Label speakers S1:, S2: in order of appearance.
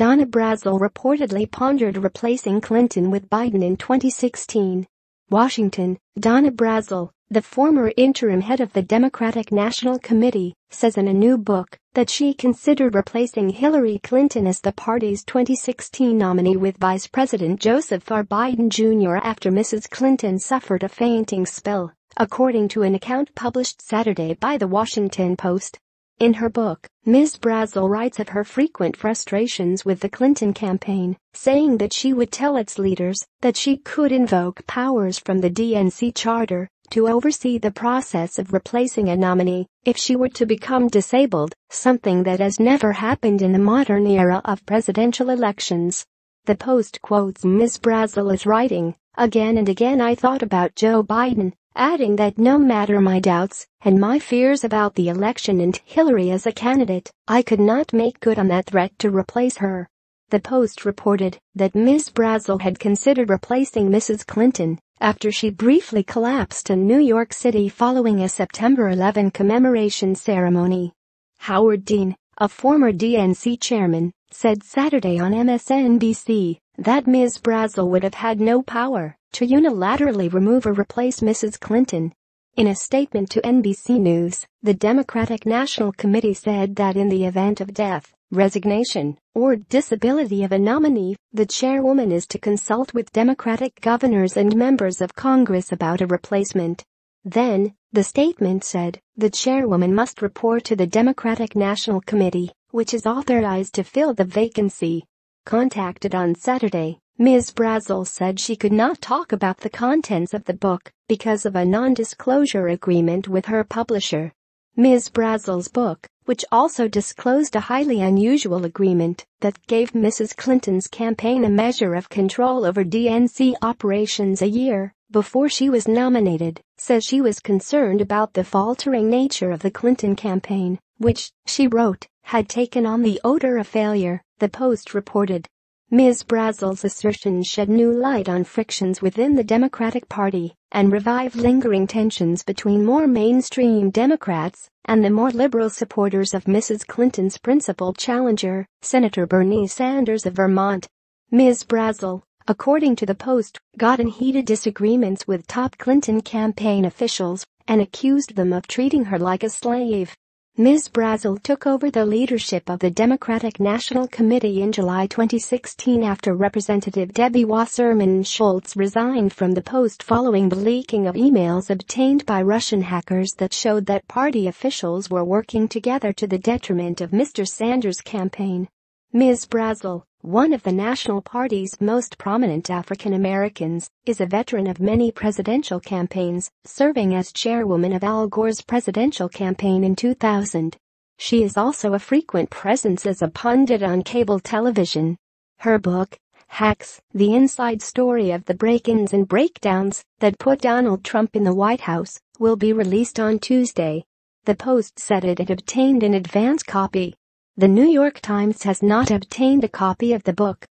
S1: Donna Brazile reportedly pondered replacing Clinton with Biden in 2016. Washington, Donna Brazile, the former interim head of the Democratic National Committee, says in a new book that she considered replacing Hillary Clinton as the party's 2016 nominee with Vice President Joseph R. Biden Jr. after Mrs. Clinton suffered a fainting spell, according to an account published Saturday by The Washington Post. In her book, Ms. Brazile writes of her frequent frustrations with the Clinton campaign, saying that she would tell its leaders that she could invoke powers from the DNC charter to oversee the process of replacing a nominee if she were to become disabled, something that has never happened in the modern era of presidential elections. The Post quotes Ms. Brazile as writing, Again and again I thought about Joe Biden adding that no matter my doubts and my fears about the election and Hillary as a candidate, I could not make good on that threat to replace her. The Post reported that Ms. Brazile had considered replacing Mrs. Clinton after she briefly collapsed in New York City following a September 11 commemoration ceremony. Howard Dean, a former DNC chairman, said Saturday on MSNBC that Ms. Brazile would have had no power to unilaterally remove or replace Mrs. Clinton. In a statement to NBC News, the Democratic National Committee said that in the event of death, resignation, or disability of a nominee, the chairwoman is to consult with Democratic governors and members of Congress about a replacement. Then, the statement said, the chairwoman must report to the Democratic National Committee, which is authorized to fill the vacancy. Contacted on Saturday, Ms. Brazile said she could not talk about the contents of the book because of a non-disclosure agreement with her publisher. Ms. Brazile's book, which also disclosed a highly unusual agreement that gave Mrs. Clinton's campaign a measure of control over DNC operations a year before she was nominated, says she was concerned about the faltering nature of the Clinton campaign, which, she wrote, had taken on the odor of failure, the Post reported. Ms. Brazile's assertions shed new light on frictions within the Democratic Party and revived lingering tensions between more mainstream Democrats and the more liberal supporters of Mrs. Clinton's principal challenger, Senator Bernie Sanders of Vermont. Ms. Brazile, according to the Post, got in heated disagreements with top Clinton campaign officials and accused them of treating her like a slave. Ms. Brazile took over the leadership of the Democratic National Committee in July 2016 after Representative Debbie Wasserman Schultz resigned from the post following the leaking of emails obtained by Russian hackers that showed that party officials were working together to the detriment of Mr. Sanders' campaign. Ms. Brazile, one of the National Party's most prominent African Americans, is a veteran of many presidential campaigns, serving as chairwoman of Al Gore's presidential campaign in 2000. She is also a frequent presence as a pundit on cable television. Her book, Hacks, the inside story of the break-ins and breakdowns that put Donald Trump in the White House, will be released on Tuesday. The Post said it had obtained an advance copy the New York Times has not obtained a copy of the book,